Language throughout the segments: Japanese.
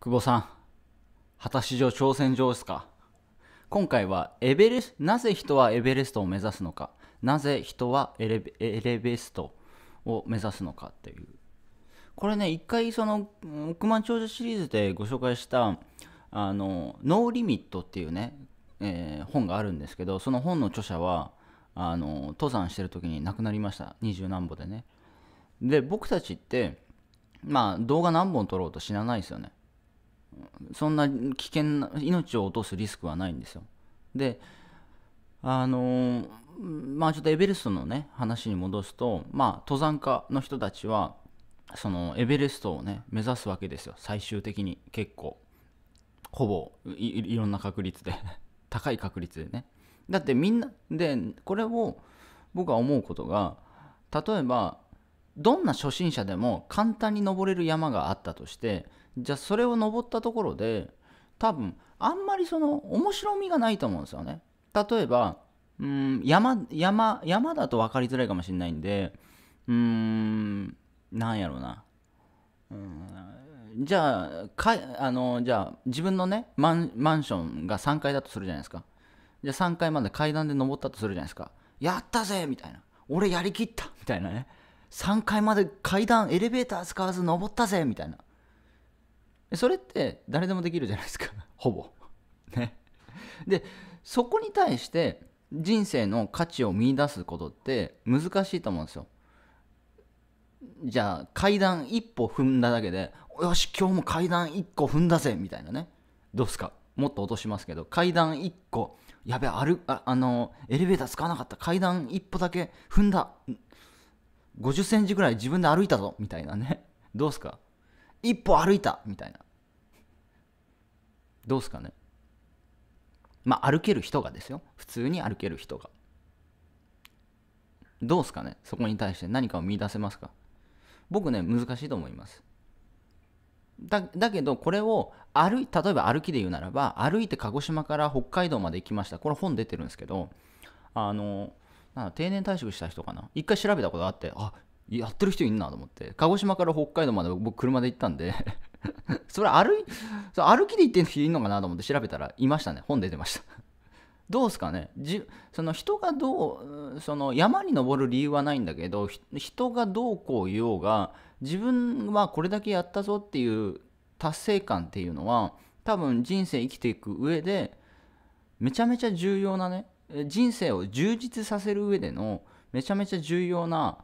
久保さん果たし状挑戦状ですか？今回はエベレスなぜ人はエベレストを目指すのか？なぜ人はエレベエレベストを目指すのかっていう。これね一回その億万長者シリーズでご紹介したあのノーリミットっていうね、えー本があるんですけどその本の著者はあの登山してる時に亡くなりました。二十何歩でね。で僕たちってまあ動画何本撮ろうと死なないですよね。そんな危険な命を落とすリスクはないんですよ。であのまあちょっとエベレストのね話に戻すとまあ登山家の人たちはそのエベレストをね目指すわけですよ。最終的に結構。ほぼいろんな確率で。高い確率でね。だってみんなでこれを僕は思うことが例えばどんな初心者でも簡単に登れる山があったとしてじゃあそれを登ったところで多分あんまりその面白みがないと思うんですよね。例えばうん山山山だと分かりづらいかもしれないんでうーんなんやろうな。うんじゃあかあのじゃあ自分のねマンマンションが3階だとするじゃないですか。じゃあ3階まで階段で登ったとするじゃないですか。やったぜみたいな。俺やりきったみたいなね。3階まで階段エレベーター使わず登ったぜみたいな。それって誰でもできるじゃないですか。ほぼ。ね。でそこに対して人生の価値を見出すことって難しいと思うんですよ。じゃあ階段一歩踏んだだけでよし今日も階段一個踏んだぜみたいなね。どうすか？もっと落としますけど階段一個やべ歩ああのエレベーター使わなかった。階段一歩だけ踏んだ。50センチぐらい自分で歩いたぞみたいなね。どうすか？一歩歩いたみたいな。どうすかね？まあ歩ける人がですよ。普通に歩ける人が。どうすかね？そこに対して何かを見出せますか？僕ね難しいと思います。だだけどこれを歩い例えば歩きで言うならば歩いて鹿児島から北海道まで行きました。これ本出てるんですけどあのなん定年退職した人かな？一回調べたことあってあやってる人いんなと思って。鹿児島から北海道まで僕車で行ったんで。それ歩いそれ歩きで行ってる人いるのかなと思って調べたらいましたね。本出てました。どうですかね？じその人がどうその山に登る理由はないんだけど人がどうこう言おうが自分はこれだけやったぞっていう達成感っていうのは多分人生生きていく上でめちゃめちゃ重要なね人生を充実させる上でのめちゃめちゃ重要な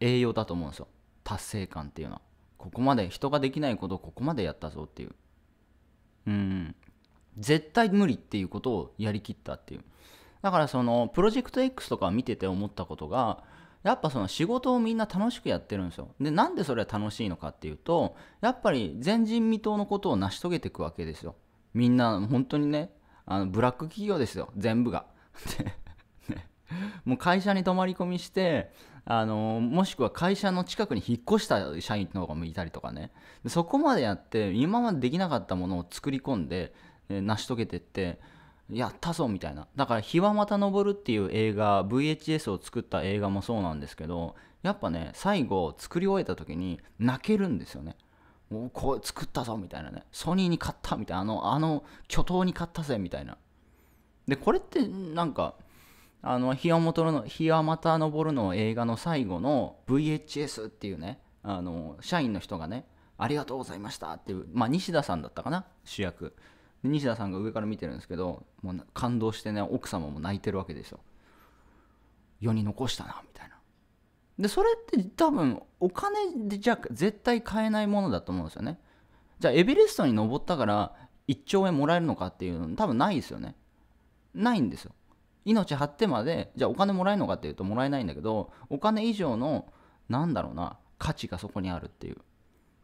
栄養だと思うんですよ。達成感っていうのは。ここまで人ができないことをここまでやったぞっていう。うん。絶対無理っていうことをやりきったっていう。だからそのプロジェクト X とか見てて思ったことがやっぱその仕事をみんな楽しくやってるんですよ。でなんでそれは楽しいのかっていうとやっぱり前人未到のことを成し遂げていくわけですよ。みんな本当にねあのブラック企業ですよ。全部が。ね。もう会社に泊まり込みしてあのもしくは会社の近くに引っ越した社員の方もいたりとかね。でそこまでやって今までできなかったものを作り込んで、え成し遂げてってやったぞみたいな。だから「日はまた昇る」っていう映画 VHS を作った映画もそうなんですけどやっぱね最後作り終えた時に泣けるんですよね。もうこう作ったぞみたいなね。ソニーに勝ったみたいな。あのあの巨頭に勝ったぜみたいな。でこれってなんかあの日はまたの日はまた昇るの映画の最後の VHS っていうねあの社員の人がねありがとうございましたっていうまあ西田さんだったかな主役。西田さんが上から見てるんですけどもう感動してね奥様も泣いてるわけですよ。世に残したなみたいな。でそれって多分お金でじゃ絶対買えないものだと思うんですよね。じゃあエベレストに登ったから1兆円もらえるのかっていうの多分ないですよね。ないんですよ。命張ってまでじゃあお金もらえるのかっていうともらえないんだけどお金以上のなんだろうな価値がそこにあるっていう。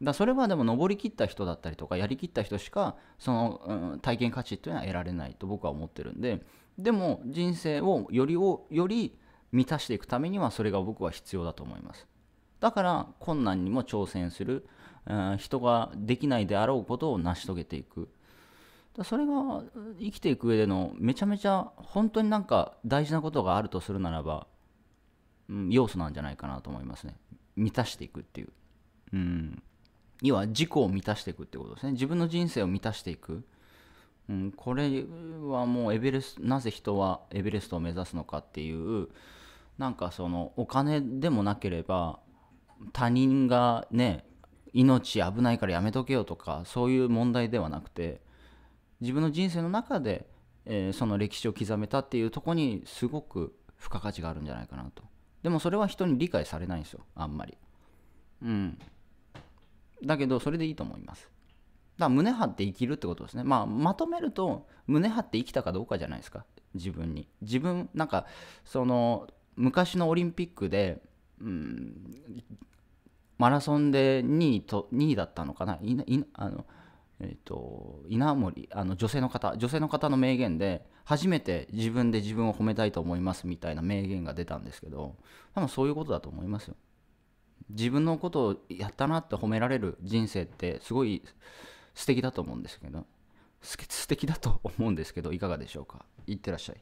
だそれはでも登りきった人だったりとかやりきった人しかその、うん、体験価値っていうのは得られないと僕は思ってるんで。でも人生をよりをより満たしていくためにはそれが僕は必要だと思います。だから困難にも挑戦する、うん、人ができないであろうことを成し遂げていく。それが生きていく上でのめちゃめちゃ本当になんか大事なことがあるとするならば、うん、要素なんじゃないかなと思いますね。満たしていくっていう。うん。要は自己を満たしていくってことですね。自分の人生を満たしていく、うん、これはもうエベレスなぜ人はエベレストを目指すのかっていうなんかそのお金でもなければ他人がね命危ないからやめとけよとかそういう問題ではなくて自分の人生の中で、えー、その歴史を刻めたっていうとこにすごく付加価値があるんじゃないかなと。でもそれは人に理解されないんですよあんまり。うん。だけどそれでいいと思います。だから胸張って生きるってことですね。まあまとめると胸張って生きたかどうかじゃないですか。自分に。自分なんかその昔のオリンピックで、うん、マラソンで2位と2位だったのかな。いいあのえーと、稲森あの女性の方女性の方の名言で初めて自分で自分を褒めたいと思いますみたいな名言が出たんですけど多分そういうことだと思いますよ。自分のことをやったなって褒められる人生ってすごい素敵だと思うんですけど素敵だと思うんですけどいかがでしょうか？いってらっしゃい。